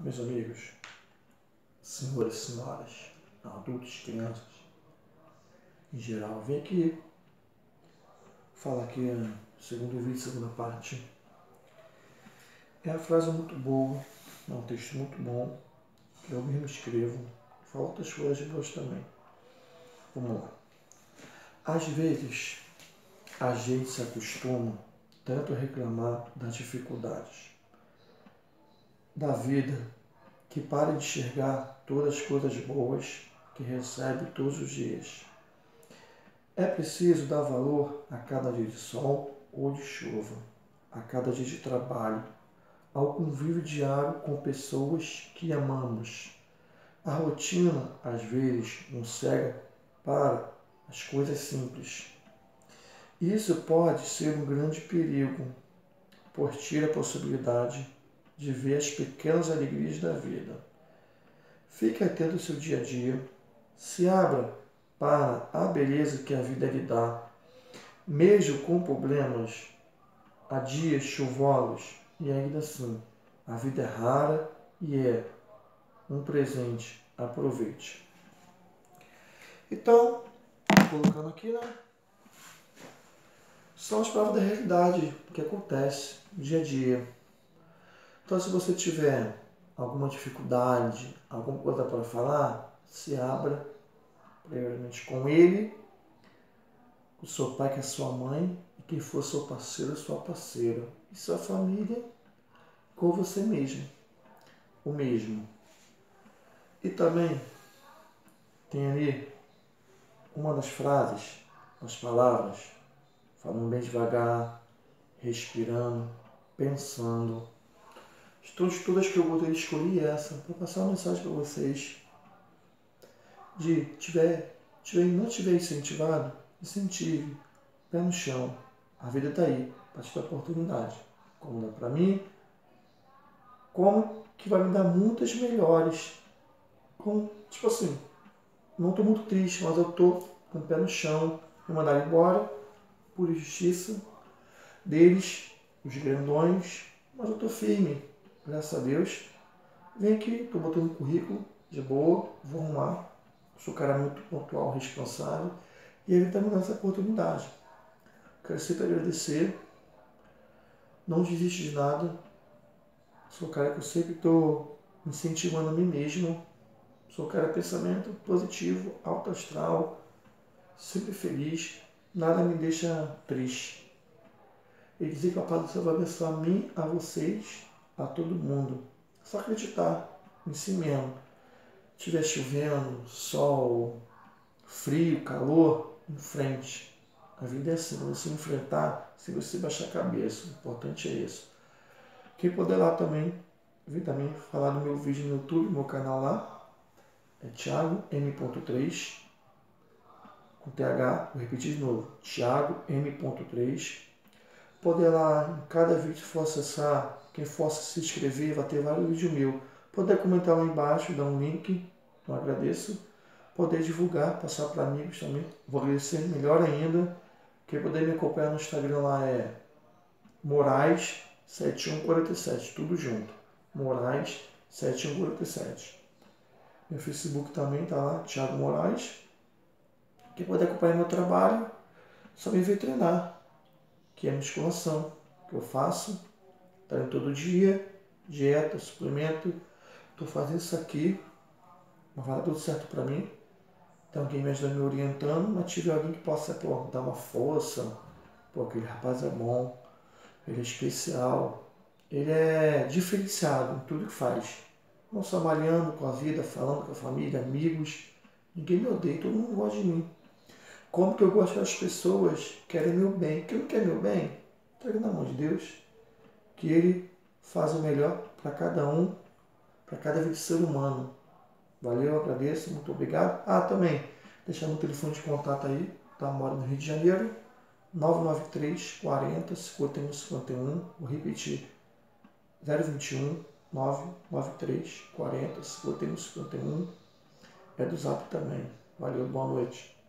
meus amigos, senhores e senhoras, adultos, crianças, em geral, vem aqui falar aqui segundo vídeo, segunda parte. É uma frase muito boa, é um texto muito bom, que eu mesmo escrevo. Falo outras coisas de Deus também. Vamos lá. Às vezes, a gente se acostuma tanto a reclamar das dificuldades da vida que para de enxergar todas as coisas boas que recebe todos os dias. É preciso dar valor a cada dia de sol ou de chuva, a cada dia de trabalho, ao convívio diário com pessoas que amamos. A rotina, às vezes, nos cega para as coisas simples. Isso pode ser um grande perigo, pois tira a possibilidade de ver as pequenas alegrias da vida. Fique atento ao seu dia a dia, se abra para a beleza que a vida lhe dá, mesmo com problemas, há dias chuvosos e ainda assim, a vida é rara e é um presente. Aproveite. Então, colocando aqui, né? São as provas da realidade, o que acontece dia a dia. Então, se você tiver alguma dificuldade, alguma coisa para falar, se abra primeiramente com ele, com seu pai, que é sua mãe, e quem for seu parceiro, sua parceira, e sua família, com você mesmo, o mesmo. E também tem ali uma das frases, as palavras, falando bem devagar, respirando, pensando Todas, todas que eu botei, escolhi essa para passar uma mensagem para vocês. De tiver, tiver, não tiver incentivado, incentive. Pé no chão. A vida está aí para te dar oportunidade. Como dá para mim, como que vai me dar muitas melhores. Com, tipo assim, não estou muito triste, mas eu estou com o pé no chão. Me mandaram embora por justiça deles, os grandões, mas eu estou firme graças a Deus. Vem aqui, estou botando um currículo de boa, vou arrumar. Sou um cara muito pontual, responsável. E ele está me dando essa oportunidade. Quero sempre agradecer. Não desiste de nada. Sou um cara que eu sempre estou incentivando a mim mesmo. Sou um cara de pensamento positivo, alto astral, sempre feliz. Nada me deixa triste. Ele dizer que a paz do Senhor vai abençoar a mim, a vocês a todo mundo. Só acreditar em si mesmo. Estiver chovendo, sol, frio, calor, em frente. A vida é assim, você enfrentar, se você baixar a cabeça. O importante é isso. Quem puder lá também, vi também falar no meu vídeo no YouTube, meu canal lá. É Thiago M.3 com TH, vou repetir de novo, Thiago M.3 poder lá, em cada vídeo for acessar, quem for se inscrever, vai ter vários vídeos meus. Poder comentar lá embaixo, dar um link, eu agradeço. Poder divulgar, passar para amigos também, vou agradecer melhor ainda. Quem puder me acompanhar no Instagram lá é Moraes7147, tudo junto. Moraes7147. Meu Facebook também tá lá, Thiago Moraes. Quem puder acompanhar meu trabalho, só me ver treinar que é a musculação que eu faço, treino todo dia, dieta, suplemento. Estou fazendo isso aqui, mas vai dar tudo certo para mim. Tem alguém me ajudando, me orientando, mas tive alguém que possa pô, dar uma força. Pô, aquele rapaz é bom, ele é especial, ele é diferenciado em tudo que faz. Não só malhando com a vida, falando com a família, amigos. Ninguém me odeia, todo mundo gosta de mim. Como que eu gosto que as pessoas querem meu bem. Quem não quer meu bem, entrega na mão de Deus. Que Ele faz o melhor para cada um, para cada ser humano. Valeu, agradeço, muito obrigado. Ah, também, deixar meu telefone de contato aí, tá? Moro no Rio de Janeiro, 993 40 51 51. Vou repetir, 021 993 40 51 51. É do Zap também. Valeu, boa noite.